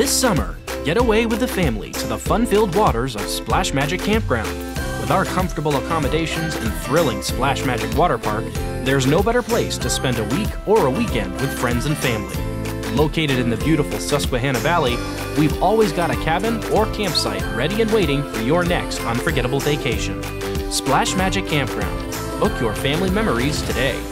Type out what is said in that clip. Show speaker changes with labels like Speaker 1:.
Speaker 1: This summer, get away with the family to the fun-filled waters of Splash Magic Campground. With our comfortable accommodations and thrilling Splash Magic Water Park, there's no better place to spend a week or a weekend with friends and family. Located in the beautiful Susquehanna Valley, we've always got a cabin or campsite ready and waiting for your next unforgettable vacation. Splash Magic Campground. Book your family memories today.